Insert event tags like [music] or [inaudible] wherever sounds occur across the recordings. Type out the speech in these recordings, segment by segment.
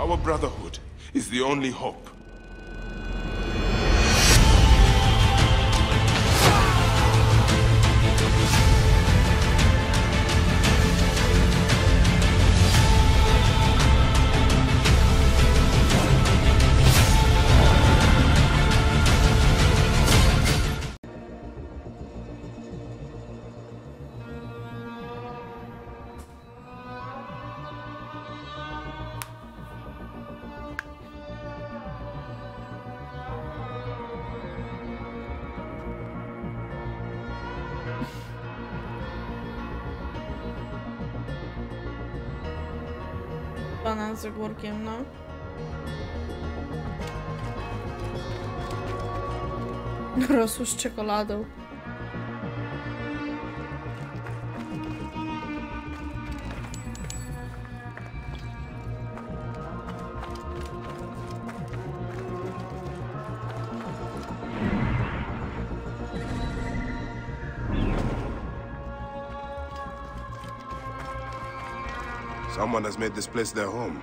Our brotherhood is the only hope. podwórkiem, no. Rosół z czekoladą. Someone has made this place their home.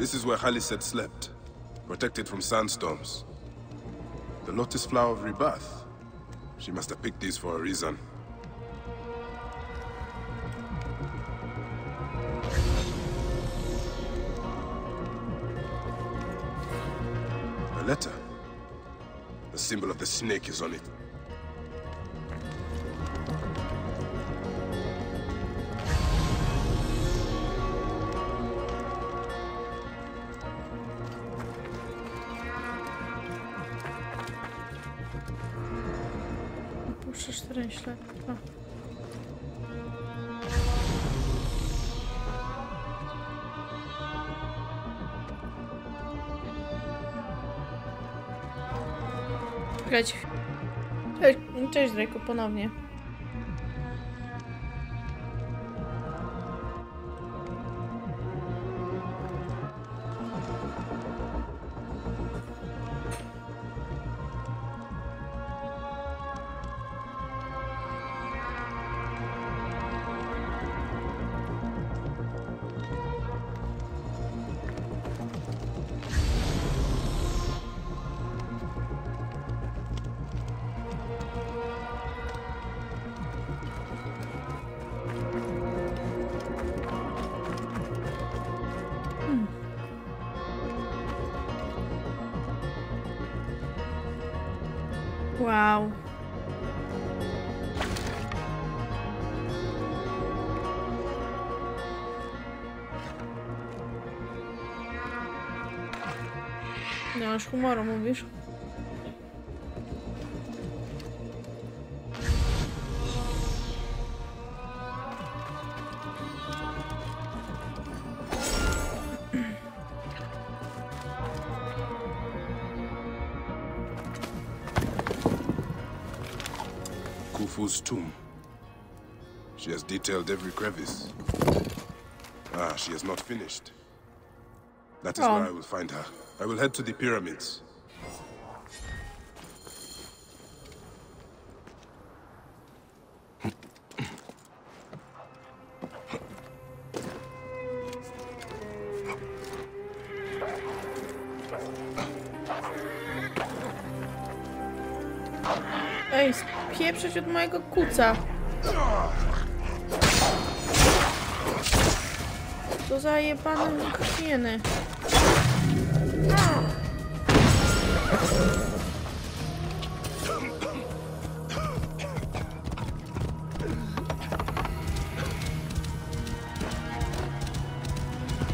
This is where Khaliset slept, protected from sandstorms. The lotus flower of rebirth. She must have picked these for a reason. A letter. The symbol of the snake is on it. Grać. Cześć, cześć ponownie. Khufu's tomb. She has detailed every crevice. Ah, she has not finished. That is oh. where I will find her. I will head to the pyramids. Ej, spieprzeć od mojego kuca. Do zajebane hieny.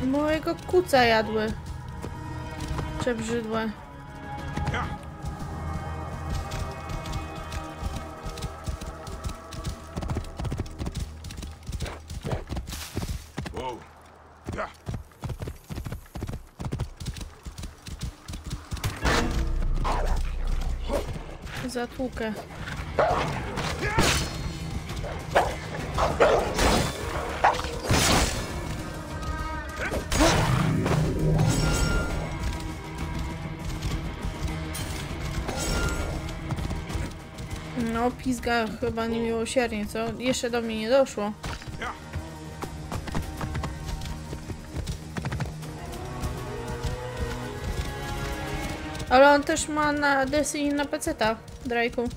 Mojego kuca jadły. Przebrzydłe. piłkę. No, pizga chyba nie niemiłosiernie, co? Jeszcze do mnie nie doszło. Ale on też ma na desy na PC ta. Drake'u.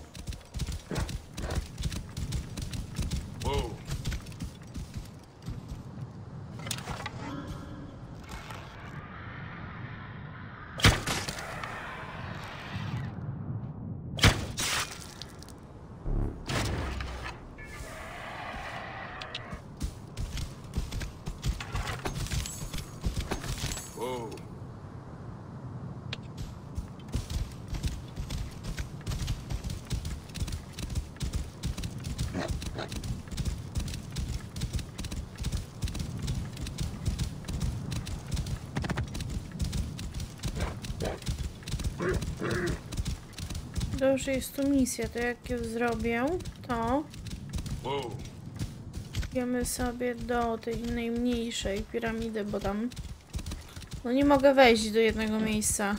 już jest tu misja, to jak ją zrobię, to... Idziemy sobie do tej najmniejszej piramidy, bo tam... No nie mogę wejść do jednego miejsca.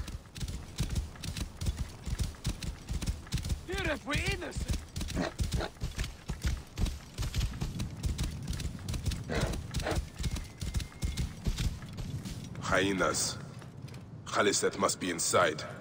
Hyenas. Khalisat must be inside.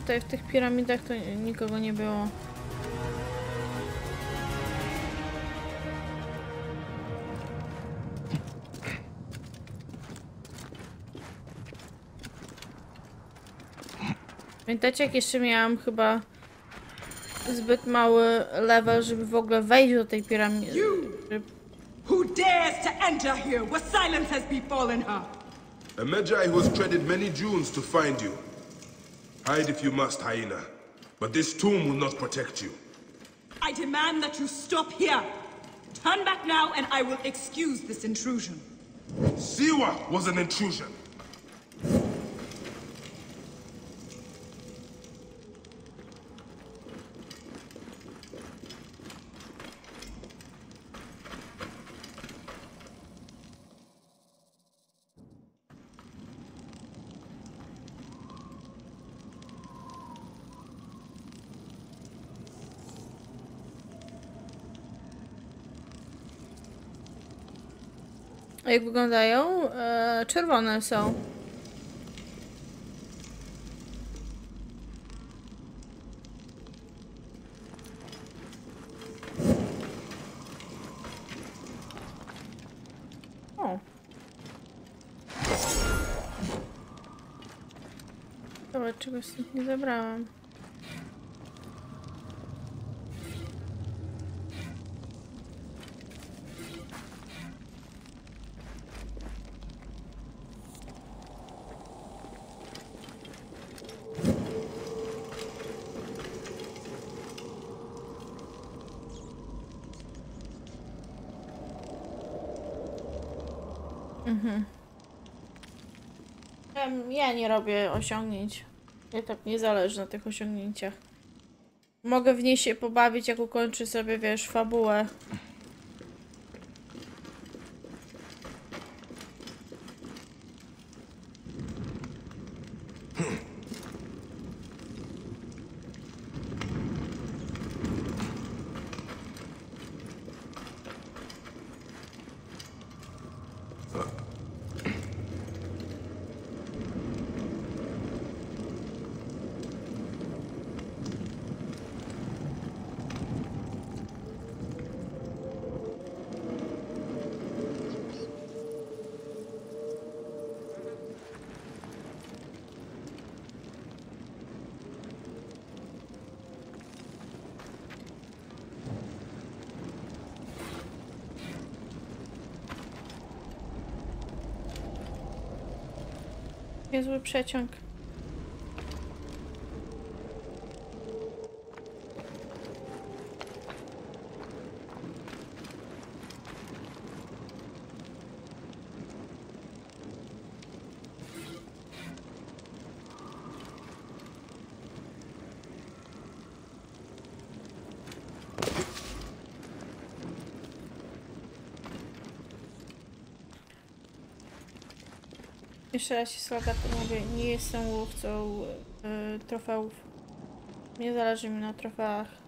tutaj w tych piramidach to nikogo nie było. Pamiętacie jak jeszcze miałam chyba zbyt mały level, żeby w ogóle wejść do tej piramidy. Who dares to enter here where silence has befallen her? A Magi who has traded many Junes to find you. Hide if you must, Hyena. But this tomb will not protect you. I demand that you stop here. Turn back now and I will excuse this intrusion. Siwa was an intrusion. No jak wyglądają? Eee, czerwone są. O. Dobra, czegoś nie zabrałam. Ja nie robię osiągnięć. Ja tak nie zależy na tych osiągnięciach. Mogę w niej się pobawić, jak ukończy sobie, wiesz, fabułę. niezły przeciąg. Jeszcze raz się to mówię, nie jestem łowcą y, trofeów. Nie zależy mi na trofeach.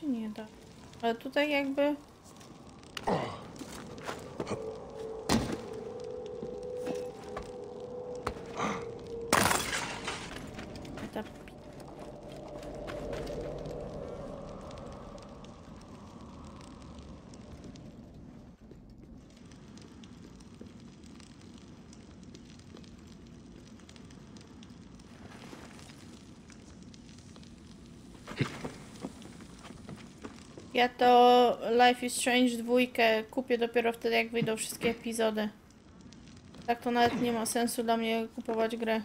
się nie da. Ale tutaj jakby... Ja to Life is Strange dwójkę kupię dopiero wtedy, jak wyjdą wszystkie epizody. Tak to nawet nie ma sensu dla mnie kupować grę.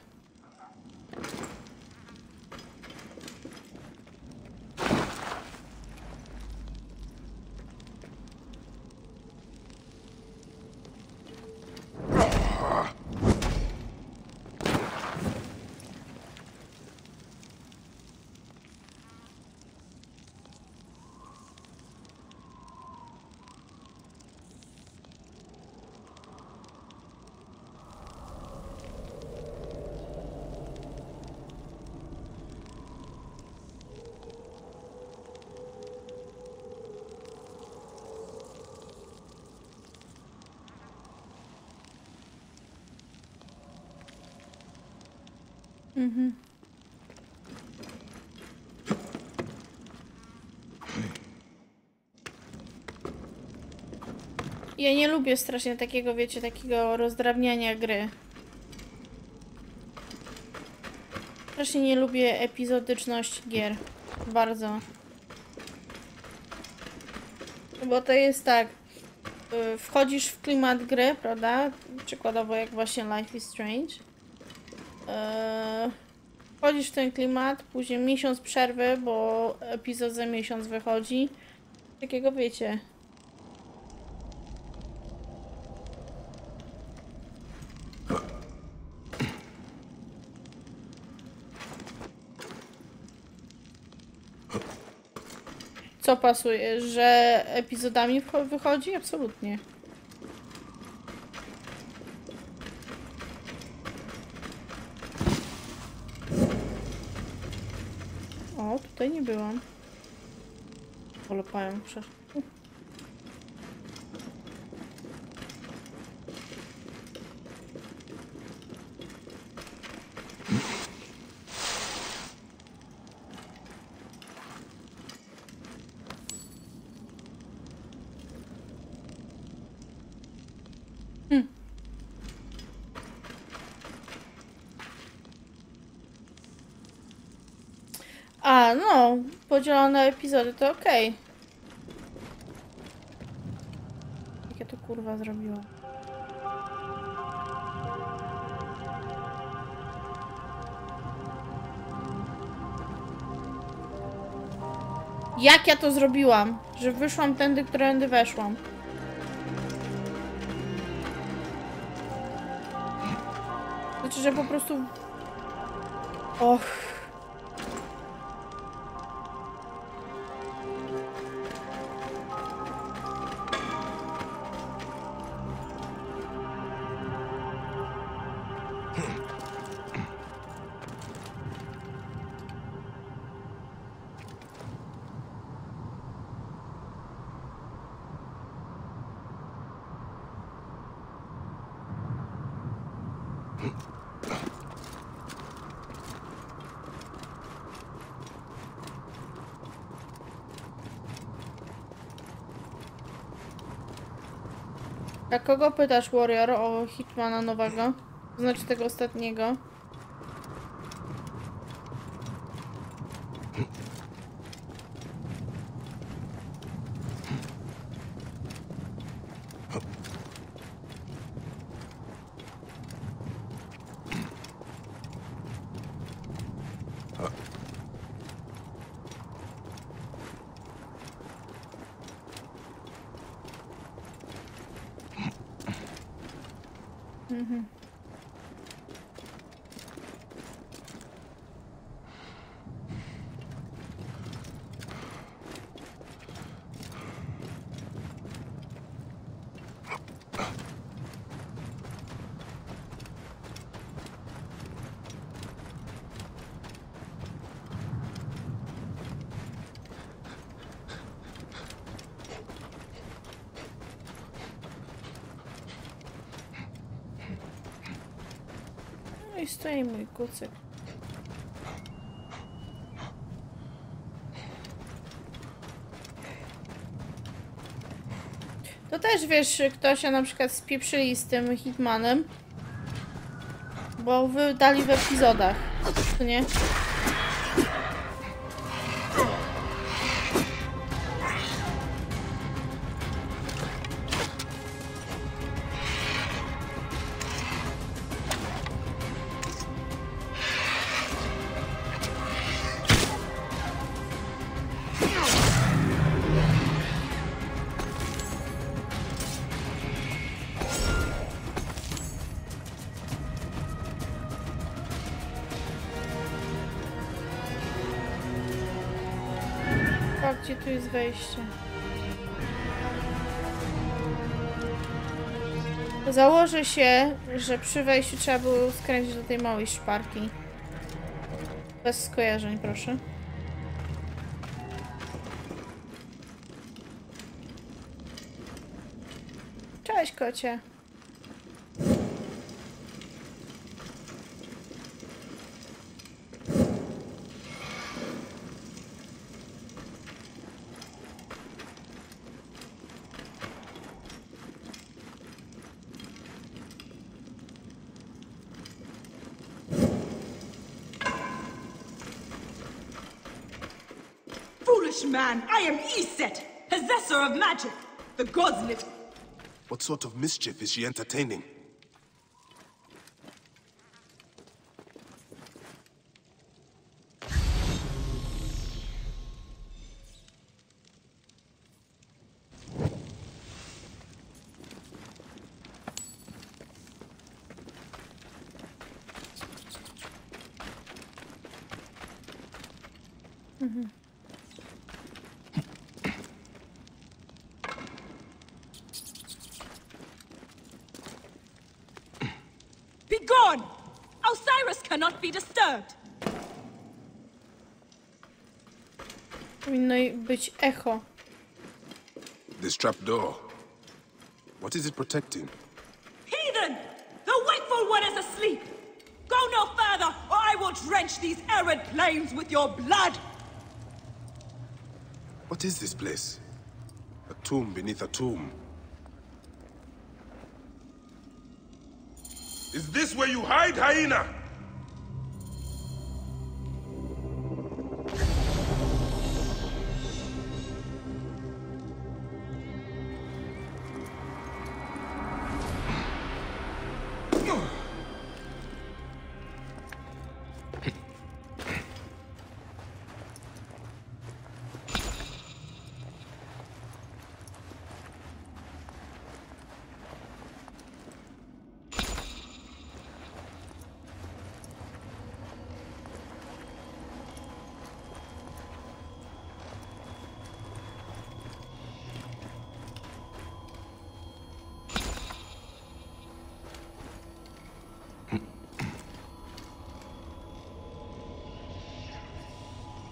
Mhm. Ja nie lubię strasznie takiego, wiecie, takiego rozdrabniania gry. Strasznie nie lubię epizodyczności gier. Bardzo. Bo to jest tak, y, wchodzisz w klimat gry, prawda? Przykładowo jak właśnie Life is Strange. Eee, wchodzisz w ten klimat, później miesiąc przerwy, bo epizod za miesiąc wychodzi. Takiego wiecie. Co pasuje, że epizodami wychodzi? Absolutnie. O, tutaj nie byłam. Polopają, przecież. podzielone na epizody, to okej. Okay. Jak ja to kurwa zrobiłam? Jak ja to zrobiłam? Że wyszłam tędy, którędy weszłam. Znaczy, że po prostu... Och... Kogo pytasz, Warrior, o Hitmana nowego? Znaczy tego ostatniego? Mm-hmm. i stoi mój kucyk. To też wiesz, ktoś się na przykład spieprzyli z tym Hitmanem. Bo wydali w epizodach, nie? się, że przy wejściu trzeba było skręcić do tej małej szparki. Bez skojarzeń, proszę. Cześć, kocie. man, I am Iset, possessor of magic. The gods live... What sort of mischief is she entertaining? Begone! Osiris cannot be disturbed! Powinno być echo. This trapdoor. What is it protecting? Heathen! The wakeful one is asleep! Go no further, or I will drench these arid plains with your blood! What is this place? A tomb beneath a tomb. Is this where you hide, hyena?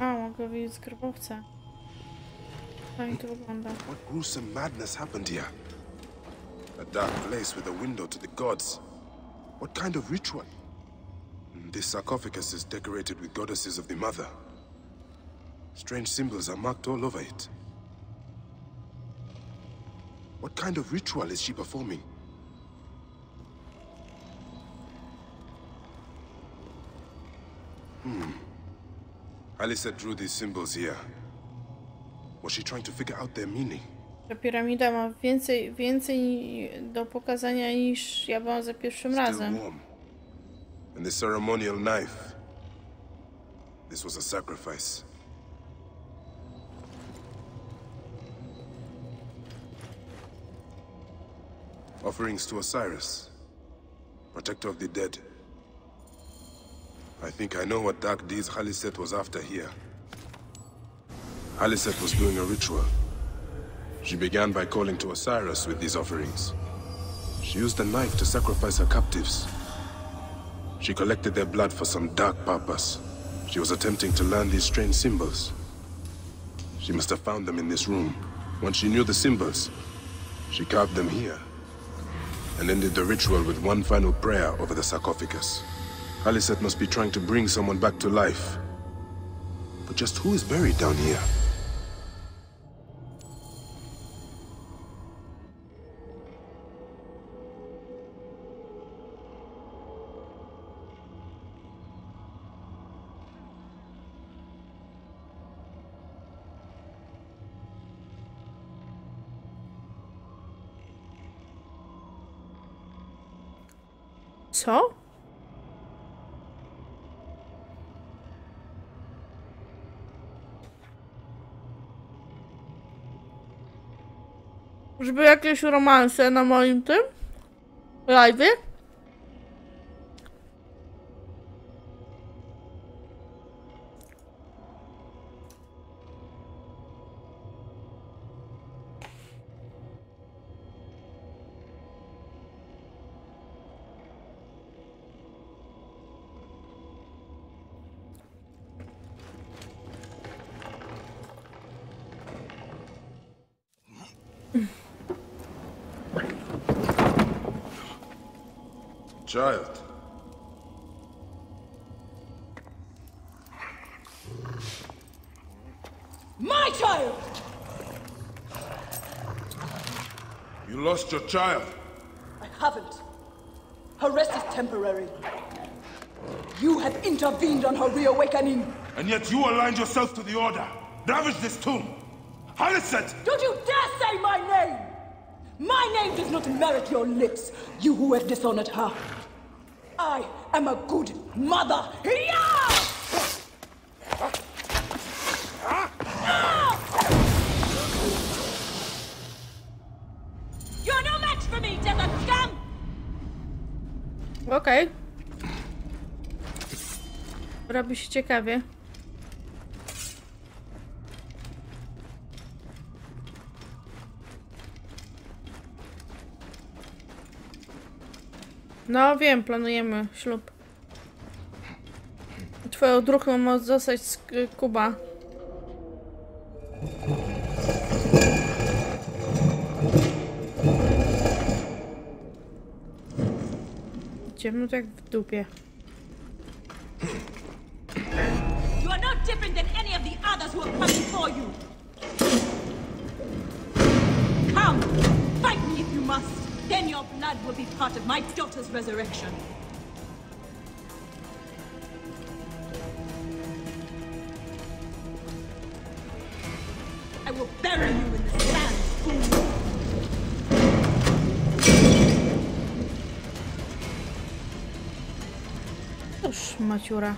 A, mogę wyjść z grobowca. to wygląda. What gruesome madness happened here? A dark place with a window to the gods. What kind of ritual? Hmm, this sarcophagus is decorated with goddesses of the mother. Strange symbols are marked all over it. What kind of ritual is she performing? Alice drew these symbols here. Was she trying to figure out their meaning? The pyramid ma więcej, więcej do pokazania niż ja byłam first. Still Warm. And the ceremonial knife. This was a sacrifice. Offerings to Osiris, protector of the dead. I think I know what Dark Deeds Khaliset was after here. Khaliset was doing a ritual. She began by calling to Osiris with these offerings. She used a knife to sacrifice her captives. She collected their blood for some dark purpose. She was attempting to learn these strange symbols. She must have found them in this room. Once she knew the symbols, she carved them here and ended the ritual with one final prayer over the sarcophagus. Khaliset must be trying to bring someone back to life. But just who is buried down here? So? żeby jakieś romanse na moim tym live'ie. Child. My child! You lost your child. I haven't. Her rest is temporary. You have intervened on her reawakening. And yet you aligned yourself to the Order. Ravage this tomb. Hyacinth! Don't you dare say my name! My name does not merit your lips, you who have dishonored her. I am a good mother. You're no match for me, desert scum! Okay. Robi się ciekawie. No wiem, planujemy ślub. Twoją druhną ma zostać z Kuba. Ciemno tak w dupie. will be part of my daughter's resurrection. I will bury you in the sand, fool! Cóż, maciura.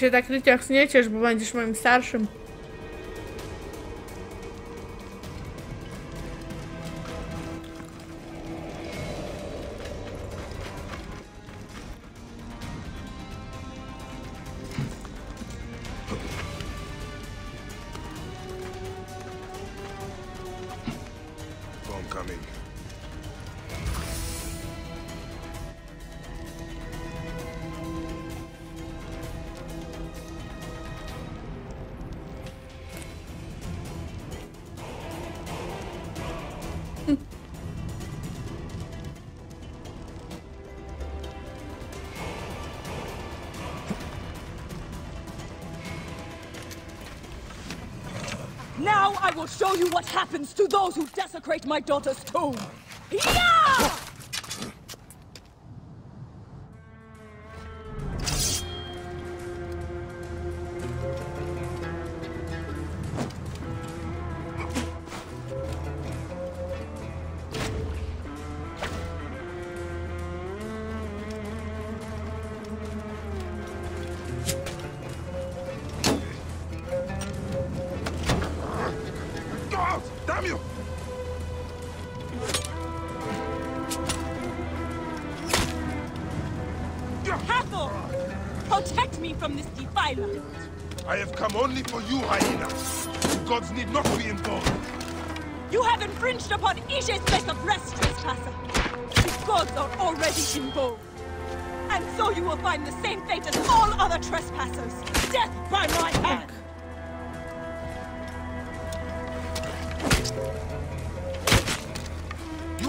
się tak ryciach snieciesz, bo będziesz moim starszym. will show you what happens to those who desecrate my daughter's tomb. Yeah!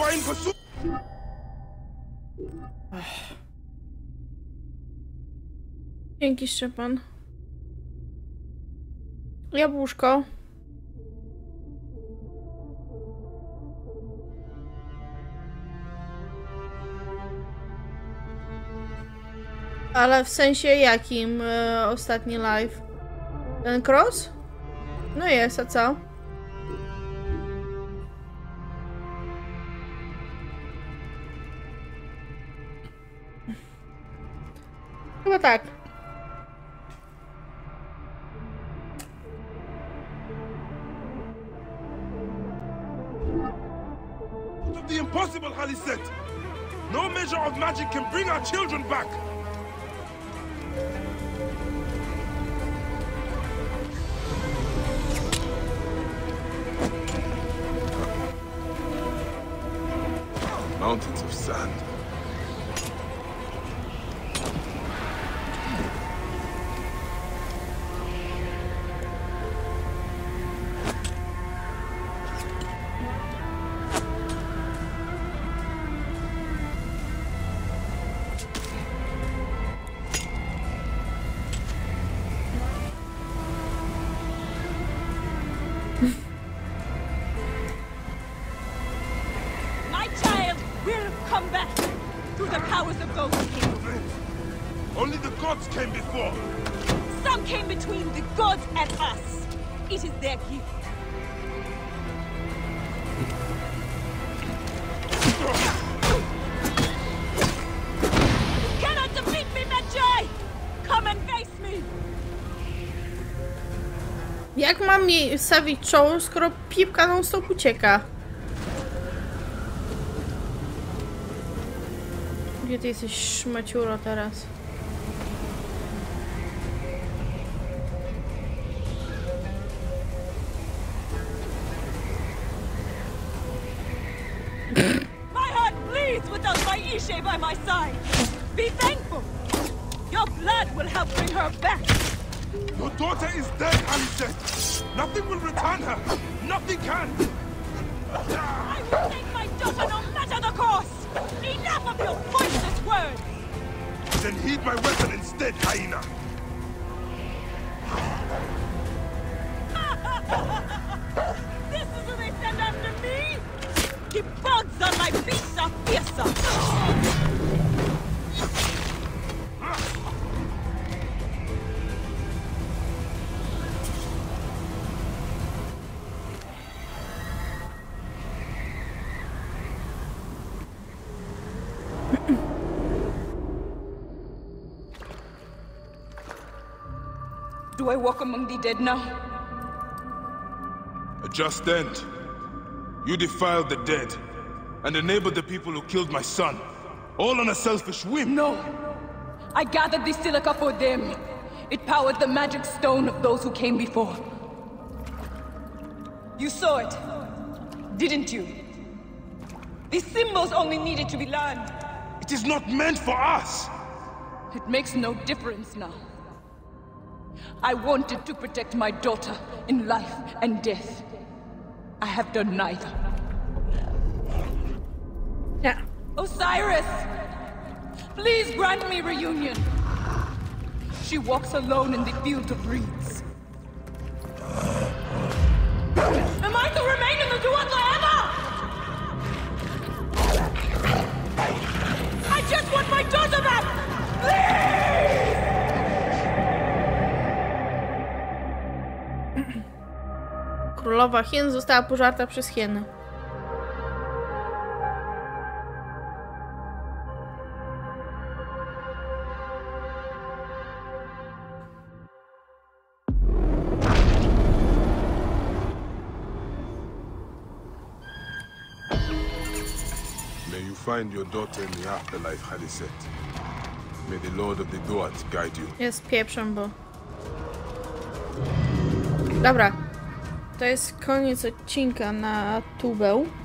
zu einem Versuch... Dzięki, Szczepan. Jabłuszko. Ale w sensie jakim e, ostatni live? Ten cross? No jest, a co? tak. The impossible, Khaliset. No measure of magic can bring our children back. Mountains of sand. mam jej wstawić czoło, skoro pipka non stop ucieka? Gdzie ty jesteś szmaciuro teraz? By my side. Be thankful. Your blood will help bring her back. Your daughter is dead, Khaliset. Nothing will return her. Nothing can. I will take my daughter no matter the cost. Enough of your pointless words. Then heed my weapon instead, hyena. [laughs] this is who they send after me? The bugs on my beasts are fierce. Do I walk among the dead now? A just end. You defiled the dead, and enabled the people who killed my son. All on a selfish whim. No. I gathered the silica for them. It powered the magic stone of those who came before. You saw it, didn't you? These symbols only needed to be learned. It is not meant for us! It makes no difference now. I wanted to protect my daughter in life and death. I have done neither. Yeah. Osiris! Please grant me reunion! She walks alone in the field of reeds. królowa hien została pożarta przez hieny. find your daughter in the afterlife, Haliset. May the Lord of the Goat guide you. Jest pieprzem, bo... Dobra, to jest koniec odcinka na tubę.